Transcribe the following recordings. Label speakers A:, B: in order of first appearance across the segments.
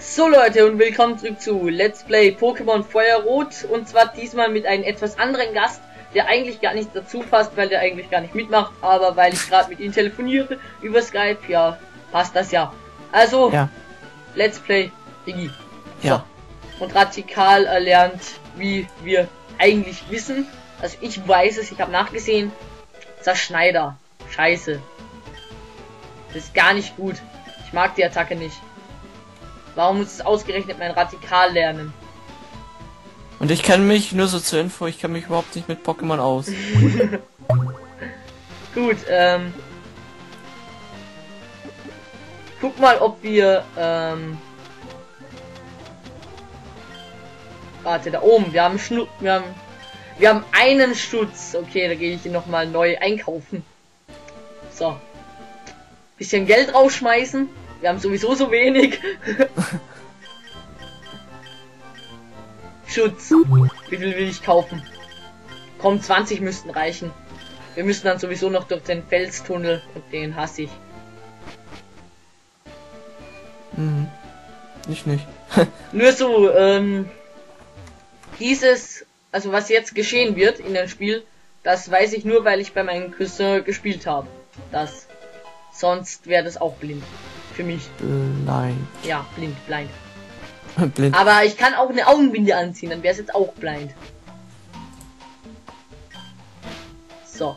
A: So Leute und willkommen zurück zu Let's Play Pokémon Feuerrot und zwar diesmal mit einem etwas anderen Gast, der eigentlich gar nicht dazu passt, weil der eigentlich gar nicht mitmacht, aber weil ich gerade mit ihm telefoniere über Skype, ja, passt das ja. Also,
B: Ja,
A: Let's Play Iggy.
B: ja.
A: Und radikal erlernt, wie wir eigentlich wissen. Also ich weiß es, ich habe nachgesehen. Zerschneider. Scheiße. Das ist gar nicht gut. Ich mag die Attacke nicht. Warum muss es ausgerechnet mein Radikal lernen?
B: Und ich kenne mich, nur so zur Info, ich kenne mich überhaupt nicht mit Pokémon aus.
A: Gut, ähm. Guck mal, ob wir, ähm. Warte, da oben, wir haben Schnu wir haben, wir haben einen Schutz. Okay, da gehe ich ihn nochmal neu einkaufen. So. Bisschen Geld rausschmeißen. Wir haben sowieso so wenig. Schutz. Wie viel will ich kaufen? Komm, 20 müssten reichen. Wir müssen dann sowieso noch durch den Felstunnel und den hasse ich.
B: Mhm. Ich nicht.
A: Nur so, ähm, dieses, also was jetzt geschehen wird in dem Spiel, das weiß ich nur, weil ich bei meinem Cousin gespielt habe. Das. Sonst wäre das auch blind. Für mich.
B: Blind.
A: Ja, blind, blind.
B: Blind.
A: Aber ich kann auch eine Augenbinde anziehen, dann wäre es jetzt auch blind. So.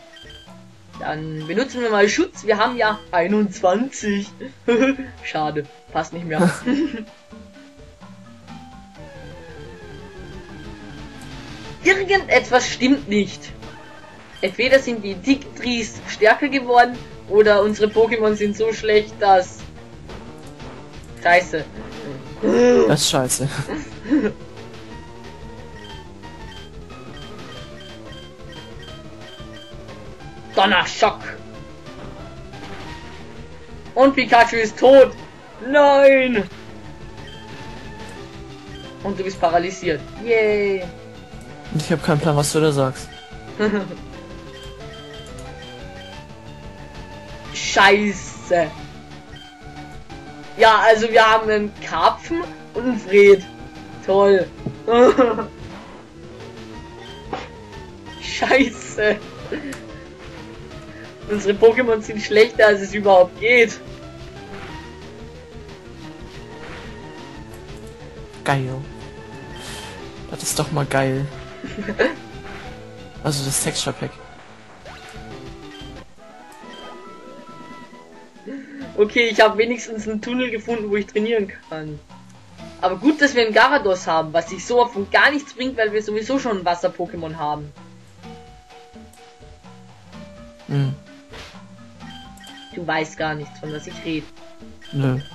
A: Dann benutzen wir mal Schutz. Wir haben ja 21. Schade, passt nicht mehr. Irgendetwas stimmt nicht. Entweder sind die Dictris stärker geworden oder unsere Pokémon sind so schlecht, dass... Scheiße.
B: Das ist scheiße.
A: Donnerschock. Und Pikachu ist tot. Nein. Und du bist paralysiert. Yay.
B: Und ich habe keinen Plan, was du da sagst.
A: Scheiße. Ja, also wir haben einen Karpfen und einen Fred. Toll. Scheiße. Unsere Pokémon sind schlechter, als es überhaupt geht.
B: Geil. Das ist doch mal geil. Also das Texture Pack.
A: Okay, ich habe wenigstens einen Tunnel gefunden, wo ich trainieren kann. Aber gut, dass wir einen Garados haben, was sich so von gar nichts bringt, weil wir sowieso schon ein Wasser-Pokémon haben.
B: Hm.
A: Du weißt gar nichts, von was ich rede.
B: Nö.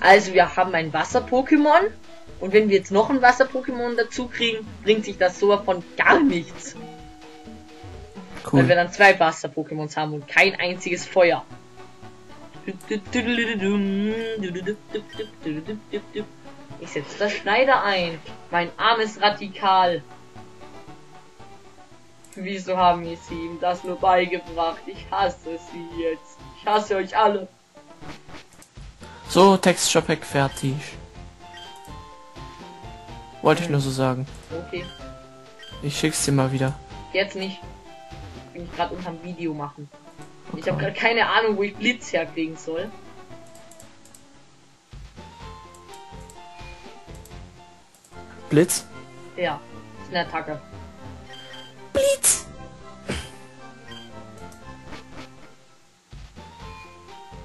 A: Also, wir haben ein Wasser-Pokémon. Und wenn wir jetzt noch ein Wasser-Pokémon dazu kriegen, bringt sich das so von gar nichts. Weil wir
B: Cool.
A: dann zwei Wasser-Pokémons haben und kein einziges Feuer. Ich setze das Schneider ein. Mein armes Radikal. Wieso haben wir sie ihm das nur beigebracht? Ich hasse sie jetzt. Ich hasse euch alle.
B: So, Texture Pack fertig. Wollte ich nur so sagen.
A: Okay,
B: Ich schick's dir mal wieder.
A: jetzt nicht. Bin ich gerade unterm Video machen. Ich habe
B: Okay.
A: gerade keine Ahnung, wo ich Blitz herkriegen soll.
B: Blitz?
A: Ja, ist eine Attacke.
B: Blitz!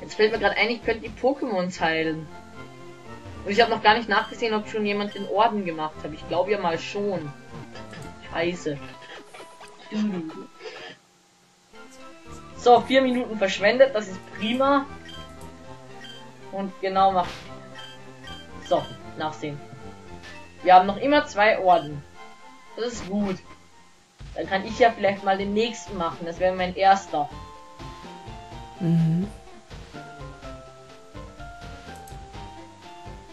A: Jetzt fällt mir gerade ein, ich könnte die Pokémons heilen. Und ich habe noch gar nicht nachgesehen, ob schon jemand den Orden gemacht hat. Ich glaube ja mal schon. Scheiße. So, vier Minuten verschwendet, das ist prima. Und genau macht. So, nachsehen. Wir haben noch immer zwei Orden. Das ist gut. Dann kann ich ja vielleicht mal den nächsten machen. Das wäre mein erster.
B: Mhm.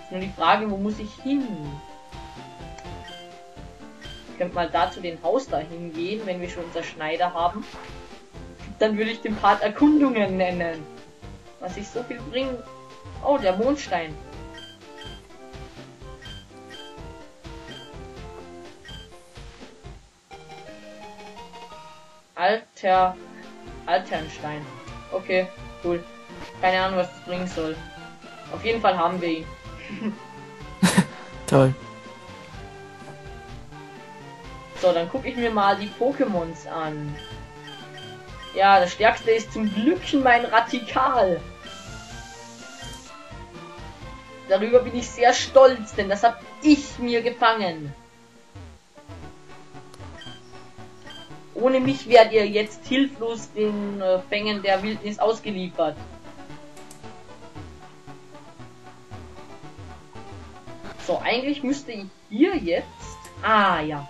A: Ist nur die Frage, wo muss ich hin? Ich könnte mal da zu dem Haus da hingehen, wenn wir schon unser Schneider haben dann würde ich den Part Erkundungen nennen. Was ich so viel bringe. Oh, der Mondstein. Alter. Alternstein. Okay, cool. Keine Ahnung, was das bringen soll. Auf jeden Fall haben wir ihn.
B: Toll.
A: So, dann gucke ich mir mal die Pokémons an. Ja, das stärkste ist zum Glück mein Radikal. Darüber bin ich sehr stolz, denn das habe ich mir gefangen. Ohne mich werdet ihr jetzt hilflos den äh, Fängen der Wildnis ausgeliefert. So, eigentlich müsste ich hier jetzt... Ah, ja.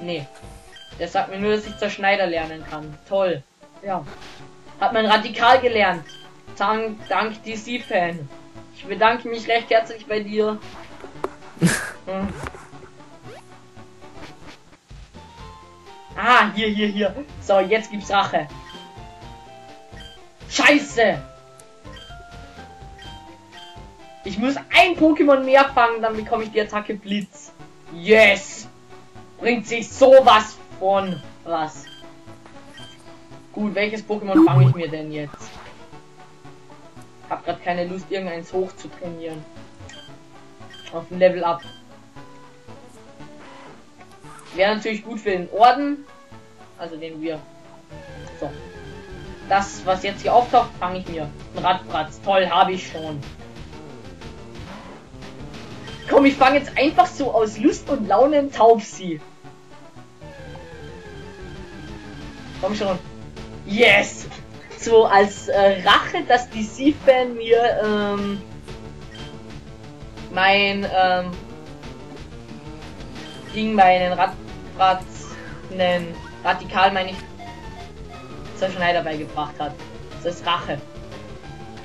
A: Nee. Der sagt mir nur, dass ich Zerschneider lernen kann. Toll. Ja. Hat man radikal gelernt. Dank, dank DC-Fan. Ich bedanke mich recht herzlich bei dir. hm. Ah, hier, hier, hier. So, jetzt gibt's Rache. Scheiße! Ich muss ein Pokémon mehr fangen, dann bekomme ich die Attacke Blitz. Yes! Bringt sich sowas von was. Gut, welches Pokémon fange ich mir denn jetzt? Hab grad keine Lust, irgendeins hoch zu trainieren. Auf ein Level up. Wäre natürlich gut für den Orden. Also den wir. So. Das, was jetzt hier auftaucht, fange ich mir. Ein Radbratz. Toll, habe ich schon. Komm, ich fange jetzt einfach so aus Lust und Laune einen Taubsi. Komm schon. Yes! So als äh, Rache, dass die C-Fan mir ähm, mein ähm, Ding, meinen Rad, Rad, einen Radikal, meine ich, Zerschneider beigebracht hat. Das ist Rache.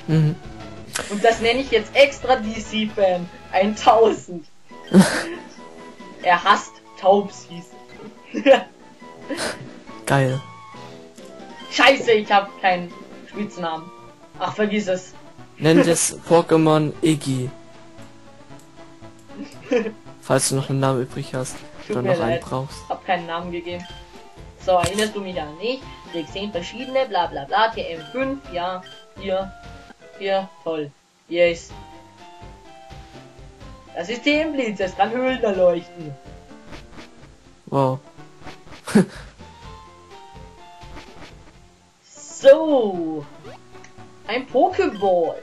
B: Mhm.
A: Und das nenne ich jetzt extra DC-Fan. 1000. er hasst Taubsis.
B: Geil.
A: Scheiße, ich habe keinen Spitznamen. Ach, vergiss es.
B: Nenn das Pokémon Iggy. Falls du noch einen Namen übrig hast
A: Tut
B: oder noch einen brauchst.
A: Hab keinen Namen gegeben. So, erinnerst du mich an mich? Krieg 10 verschiedene, bla bla bla, TM5, ja, hier, hier, toll. Yes. Das ist TM-Blitz, es kann Höhlen erleuchten.
B: Wow.
A: So. Ein Pokéball.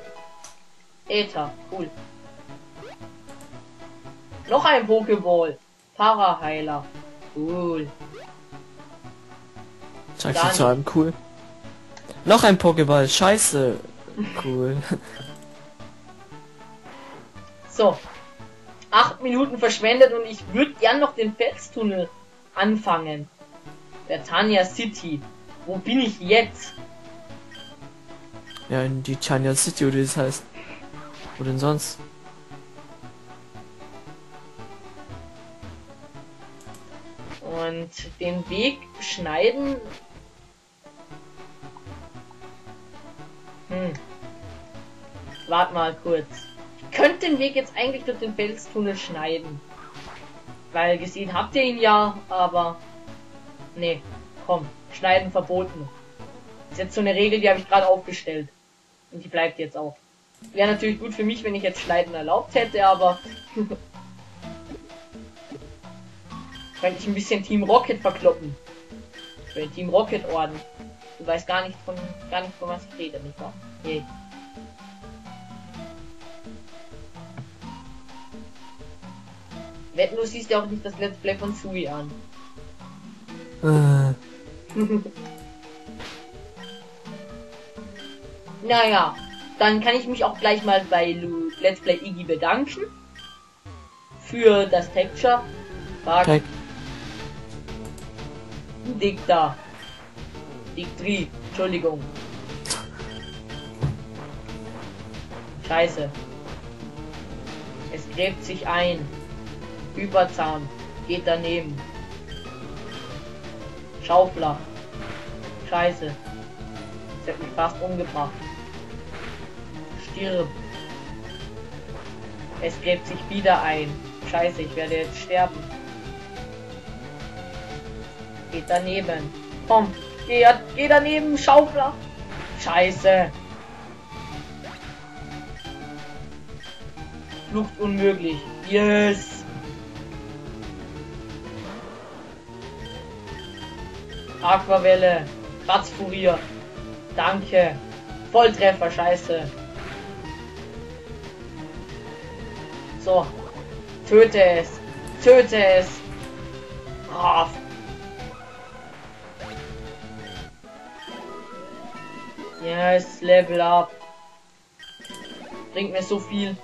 A: Äther, cool. Noch ein Pokéball. Paraheiler. Cool. Gar
B: du zu einem cool. Noch ein Pokéball. Scheiße. Cool.
A: So. Acht Minuten verschwendet und ich würde gern noch den Felstunnel anfangen. Der Tanya City. Wo bin ich jetzt?
B: Ja, in die China City oder wie das heißt. Wo denn sonst?
A: Und den Weg schneiden. Hm. Wart mal kurz. Ich könnte den Weg jetzt eigentlich durch den Felstunnel schneiden. Weil gesehen habt ihr ihn ja, aber. Nee, komm, schneiden verboten. Das ist jetzt so eine Regel, die habe ich gerade aufgestellt. Und die bleibt jetzt auch. Wäre natürlich gut für mich, wenn ich jetzt Schneiden erlaubt hätte, aber könnte ich ein bisschen Team Rocket verkloppen. Für den Team Rocket Orden. Du weißt gar nicht von gar nicht von was ich rede, nicht wahr? Nee. Wetten, du siehst ja auch nicht das Let's Play von Sui an. Naja, dann kann ich mich auch gleich mal bei Lu Let's Play Iggy bedanken. Für das Texture. Frag
B: okay.
A: Dicta. Dictri. Entschuldigung. Scheiße. Es gräbt sich ein. Überzahn. Geht daneben. Schaufler. Scheiße. Das hat mich fast umgebracht. Stirb. Es gräbt sich wieder ein. Scheiße, ich werde jetzt sterben. Geht daneben. Komm, geh, geh daneben, Schaufler. Scheiße. Flucht unmöglich. Yes. Aquavelle. Kratzfurier. Danke. Volltreffer, scheiße. So. Töte es. Töte es. Brav. Yes, Level up. Bringt mir so viel.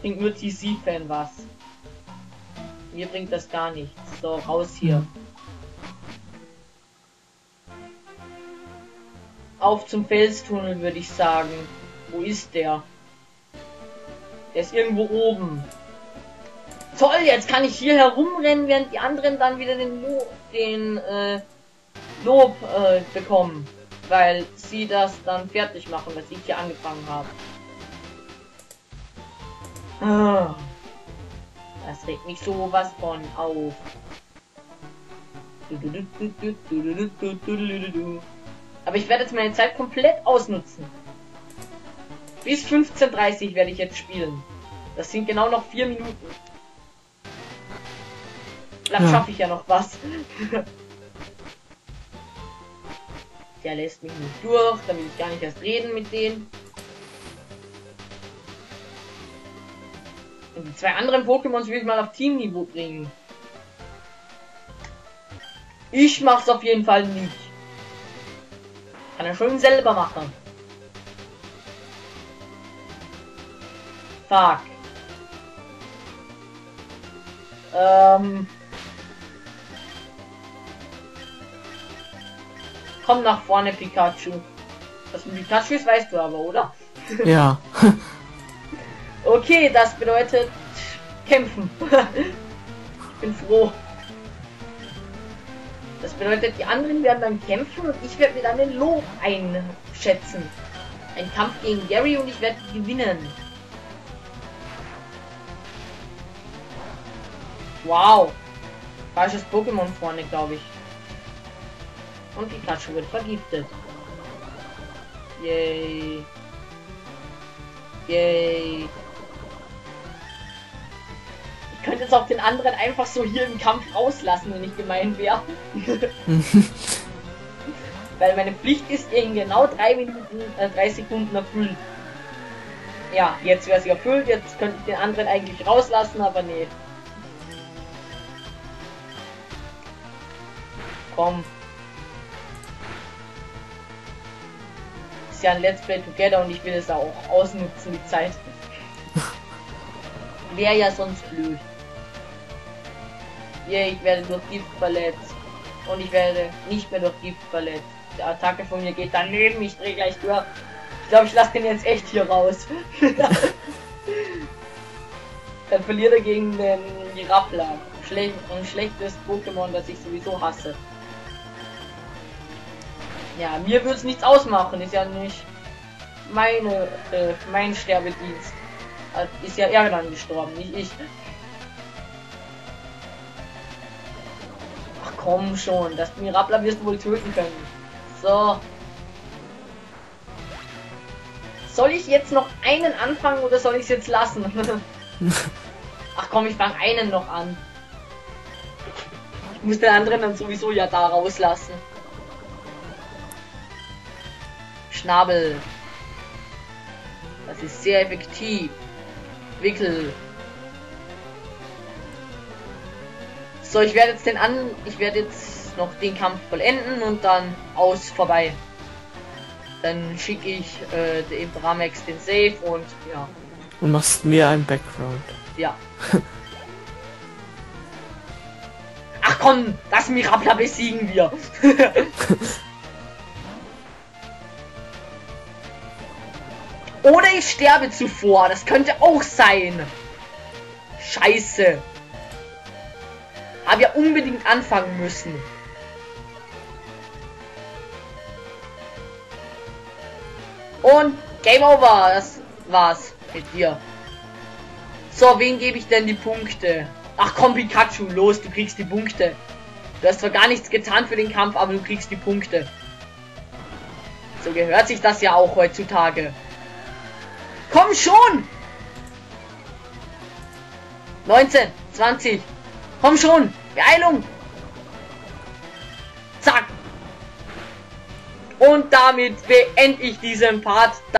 A: Bringt nur TC-Fan was. Mir bringt das gar nichts. So, raus hier. Auf zum Felstunnel, würde ich sagen. Wo ist der? Der ist irgendwo oben. Toll, jetzt kann ich hier herumrennen, während die anderen dann wieder den, Lo den äh, Lob äh, bekommen. Weil sie das dann fertig machen, was ich hier angefangen habe. Ah, das regt mich sowas von auf. Aber ich werde jetzt meine Zeit komplett ausnutzen. Bis 15.30 werde ich jetzt spielen. Das sind genau noch vier Minuten. Vielleicht ja. schaffe ich ja noch was. Der lässt mich nicht durch, da will ich gar nicht erst reden mit denen. Und die zwei anderen Pokémons will ich mal auf Teamniveau bringen. Ich mach's auf jeden Fall nicht. Kann er schon selber machen. Fuck. Ähm. Komm nach vorne, Pikachu. Was ein Pikachu ist, weißt du aber, oder?
B: Ja.
A: okay, das bedeutet kämpfen. ich bin froh. Das bedeutet, die anderen werden dann kämpfen und ich werde mir dann den Lob einschätzen. Ein Kampf gegen Gary und ich werde gewinnen. Wow. Falsches Pokémon vorne, glaube ich. Und die Pikachu wird vergiftet. Yay. Yay. Ich könnte jetzt auch den anderen einfach so hier im Kampf rauslassen, wenn ich gemein wäre. Weil meine Pflicht ist in genau drei Minuten, äh, drei Sekunden erfüllt. Ja, jetzt wäre sie erfüllt, jetzt könnte ich den anderen eigentlich rauslassen, aber nee. Komm. Ist ja ein Let's Play Together und ich will es auch ausnutzen, die Zeit. Wäre ja sonst blöd. Yeah, ich werde durch Gift verletzt. Und ich werde nicht mehr durch Gift verletzt. Die Attacke von mir geht daneben, ich drehe gleich durch. Ich glaube, ich lasse den jetzt echt hier raus. Dann verliert er gegen den Giraffler. Schlech ein schlechtes Pokémon, das ich sowieso hasse. Ja, mir würde es nichts ausmachen. Ist ja nicht meine, äh, mein Sterbedienst. Ist ja er dann gestorben, nicht ich. komm schon. Das Mirabla wirst du wohl töten können. So. Soll ich jetzt noch einen anfangen oder soll ich es jetzt lassen? Ach komm, ich fange einen noch an. Ich muss den anderen dann sowieso ja da rauslassen. Schnabel. Das ist sehr effektiv. Wickel. So, ich werde jetzt den an, ich werde jetzt noch den Kampf vollenden und dann aus vorbei. Dann schicke ich äh, dem Bramex den Save und ja.
B: Und machst mir ein Background.
A: Ja. Ach komm, das Mirabla besiegen wir. Oder ich sterbe zuvor, das könnte auch sein. Scheiße. Aber wir unbedingt anfangen müssen. Und Game Over. Das war's mit dir. So, wen gebe ich denn die Punkte? Ach komm, Pikachu, los, du kriegst die Punkte. Du hast zwar gar nichts getan für den Kampf, aber du kriegst die Punkte. So gehört sich das ja auch heutzutage. Komm schon! 19, 20. Komm schon! Beeilung! Zack! Und damit beende ich diesen Part.